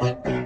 Bye.